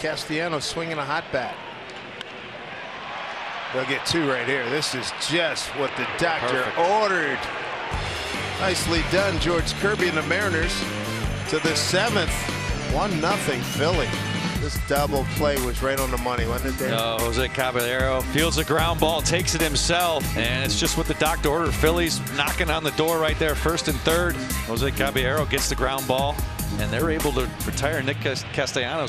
Castellanos swinging a hot bat. They'll get two right here. This is just what the doctor Perfect. ordered. Nicely done, George Kirby and the Mariners to the seventh. One nothing Philly. This double play was right on the money, wasn't it, Dave? No, Jose Caballero fields a ground ball, takes it himself, and it's just what the doctor ordered. Phillies knocking on the door right there, first and third. Jose Caballero gets the ground ball, and they're able to retire Nick Castellanos.